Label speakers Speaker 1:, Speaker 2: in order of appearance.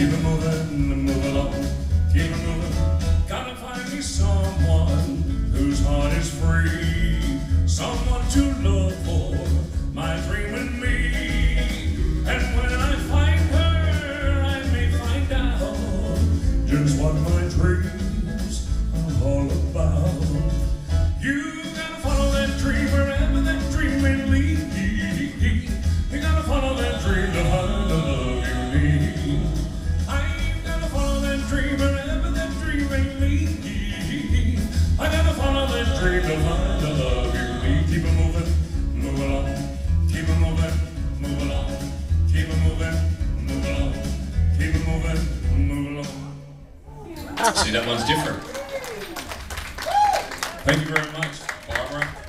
Speaker 1: Keep it moving, move along, keep it moving. Gotta find me someone whose heart is free, someone to love for my dream and me. And when I find her, I may find out just what my dreams are all about. You gotta follow that dream wherever that dream may lead. You gotta follow that dream to find the love you need. Keep moving, along.
Speaker 2: See, that one's different.
Speaker 1: Thank you very
Speaker 2: much.